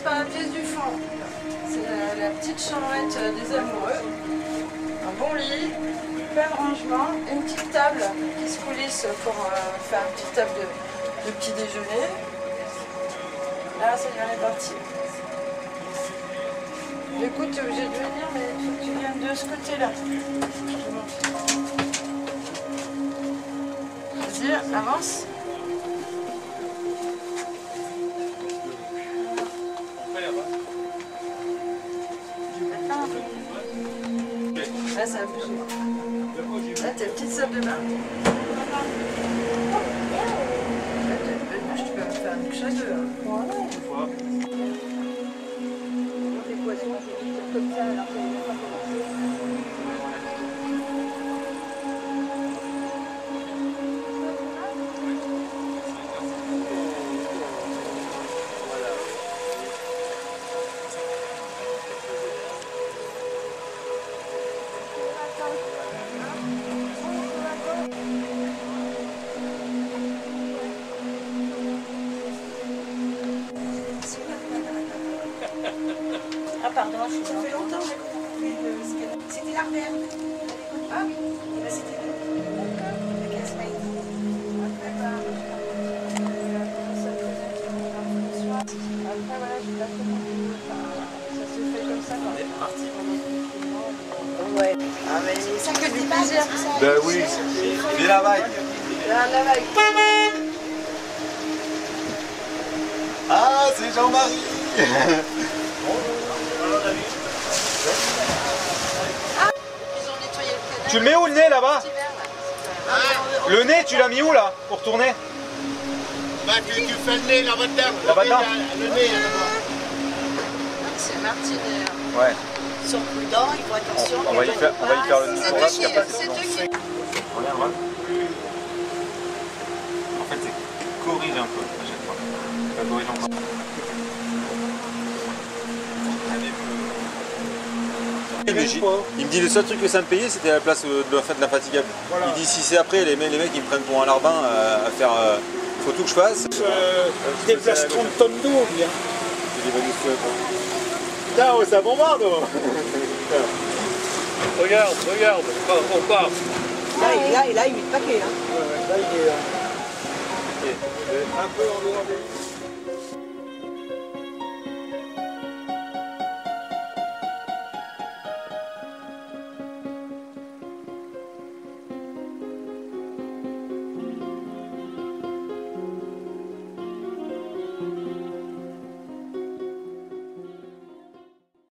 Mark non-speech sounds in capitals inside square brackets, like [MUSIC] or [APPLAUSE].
par la pièce du fond. C'est la, petite chambrette des amoureux. Un bon lit, plein de rangements, une petite table qui se coulisse pour euh, faire une petite table de, petit déjeuner. Là, ça y est, on parti. Écoute, tu es obligé de venir, mais il faut que tu viennes de ce côté-là. Vas-y, avance. Là, ça a bougé. Là, t'as une petite salle de bain. Là, t'as une belle douche, tu peux faire une douche à deux. hein. Pardon, je suis Ça fait longtemps qu'elle- C'était l'Ardenne. Ah oui, ben, c'était ça j'ai ça se fait comme ça quand. Ouais. Ah, mais c'est que du plaisir. Ben oui, mais la vague. Là, là, Ah, c'est Jean-Marie [LAUGHS] Ils ont nettoyé le canal. Tu le mets où le nez là-bas. Le nez, tu l'as mis où là Pour tourner Bah, tu, tu fais le nez là-bas dedans. Là-bas dedans Le nez là-bas. C'est Martine. euh, Ouais. Ils sont prudents, ils font attention. On va y faire, on va y faire le C'est tour eux là, qui. Regarde, regarde. En fait, c'est corrige un peu à chaque fois. Ça corrige encore. Il me dit le seul truc que ça me payait c'était la place euh, de la fin de la fatigable. Il dit si c'est après les mecs, les mecs ils me prennent pour un larbin euh, à faire euh, faut tout que je fasse. Euh, déplace 30 tonnes d'eau, bien. Je oh, ça bombarde. Regarde, regarde, on part. Là, il, là, il a 8 paquets. Hein. Là, il est. euh, Un peu en dehors des-